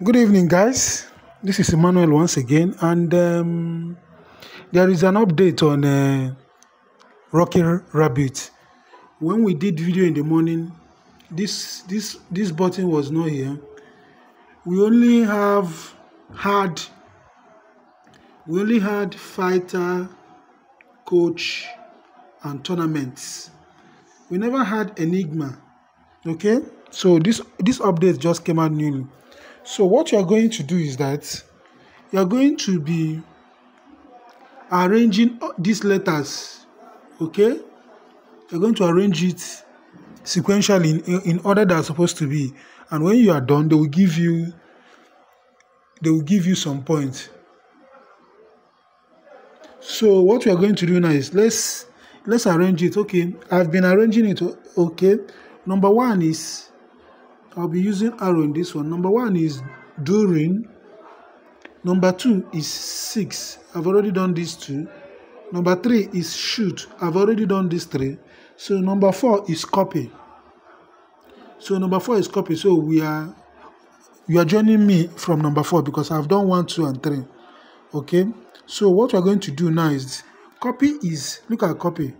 Good evening, guys. This is Emmanuel once again, and um, there is an update on uh, Rocky Rabbit. When we did video in the morning, this this this button was not here. We only have had we only had fighter, coach, and tournaments. We never had Enigma. Okay, so this this update just came out newly. So what you are going to do is that you are going to be arranging these letters. Okay, you're going to arrange it sequentially in, in order that are supposed to be, and when you are done, they will give you they will give you some points. So what we are going to do now is let's let's arrange it. Okay, I've been arranging it. Okay, number one is I'll be using arrow in this one. Number one is during. Number two is six. I've already done these two. Number three is shoot. I've already done these three. So number four is copy. So number four is copy. So we are you are joining me from number four because I've done one, two, and three. Okay. So what we're going to do now is copy is look at copy.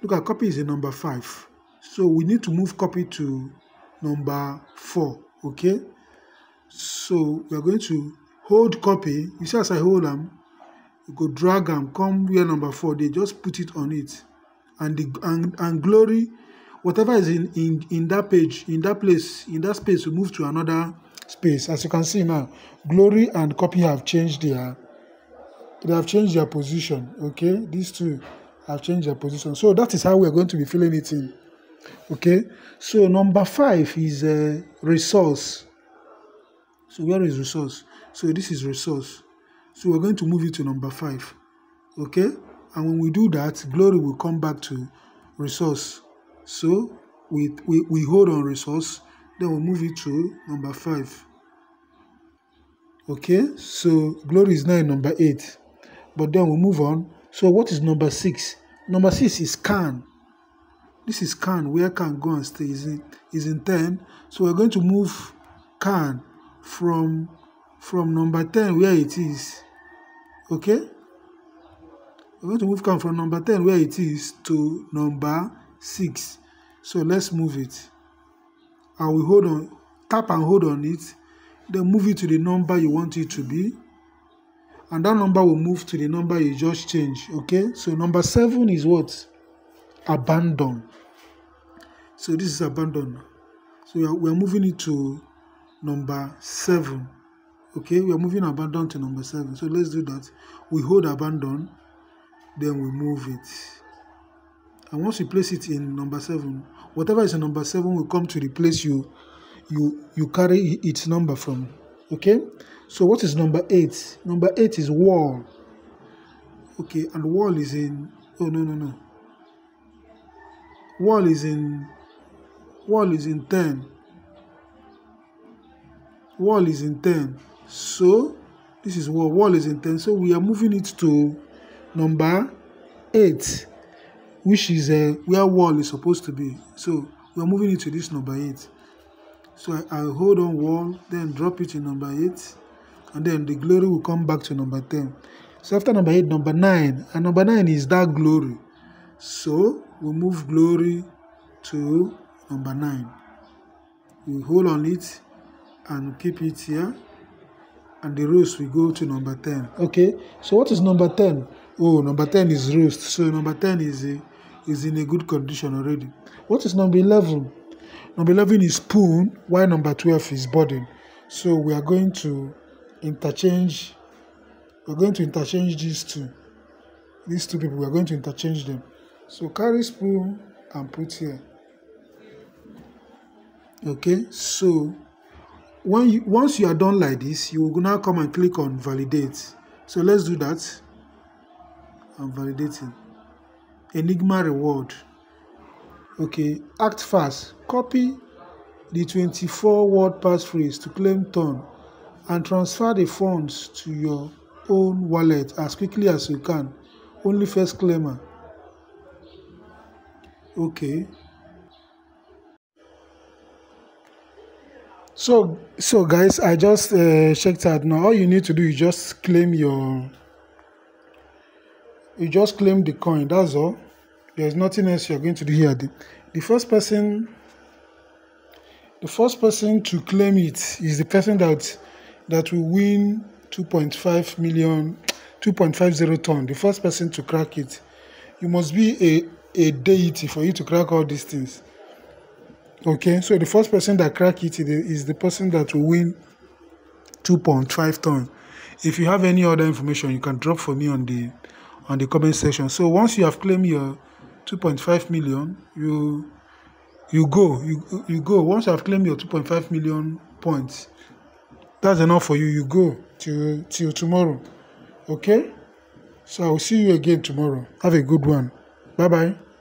Look at copy is a number five. So we need to move copy to number 4, okay? So we are going to hold copy. You see as I hold them, you go drag them, come where number 4, they just put it on it. And the and, and glory, whatever is in, in, in that page, in that place, in that space, we move to another space. As you can see now, glory and copy have changed their they have changed their position. Okay, these two have changed their position. So that is how we are going to be filling it in. Okay, so number five is uh, resource. So where is resource? So this is resource. So we're going to move it to number five. Okay, and when we do that, glory will come back to resource. So we, we, we hold on resource, then we move it to number five. Okay, so glory is now in number eight, but then we move on. So what is number six? Number six is can. This is can, where can go and stay is in, is in 10. So we're going to move can from, from number 10 where it is. Okay? We're going to move can from number 10 where it is to number 6. So let's move it. And we hold on, tap and hold on it. Then move it to the number you want it to be. And that number will move to the number you just changed. Okay? So number 7 is what? Abandon. So this is abandon. So we are, we are moving it to number seven. Okay, we are moving abandon to number seven. So let's do that. We hold abandon, then we move it. And once we place it in number seven, whatever is in number seven will come to the place you you you carry its number from. Okay, so what is number eight? Number eight is wall. Okay, and wall is in oh no no no wall is in wall is in 10 wall is in 10 so this is wall wall is in 10 so we are moving it to number 8 which is uh, where wall is supposed to be. So we are moving it to this number 8 so I, I hold on wall then drop it in number 8 and then the glory will come back to number 10 so after number 8 number 9 and number 9 is that glory. So we move glory to number 9. We hold on it and keep it here. And the roast we go to number 10. Okay, so what is number 10? Oh, number 10 is roast. So number 10 is, a, is in a good condition already. What is number 11? Number 11 is spoon, while number 12 is burden. So we are going to interchange, we're going to interchange these two. These two people, we are going to interchange them. So carry spoon and put here. Okay, so when you once you are done like this, you will now come and click on validate. So let's do that. I'm validating. Enigma reward. Okay, act fast. Copy the 24 word passphrase to claim turn and transfer the funds to your own wallet as quickly as you can. Only first claimer. Okay. so so guys i just uh, checked out. Now all you need to do is just claim your you just claim the coin. That's all. There's nothing else you're going to do here. The, the first person the first person to claim it is the person that that will win 2.5 million 2.50 ton. The first person to crack it. You must be a a deity for you to crack all these things. Okay so the first person that crack it is the person that will win 2.5 ton. If you have any other information you can drop for me on the on the comment section. So once you have claimed your 2.5 million you you go you you go. Once you have claimed your 2.5 million points that's enough for you. You go till till tomorrow. Okay? So i will see you again tomorrow. Have a good one 拜拜。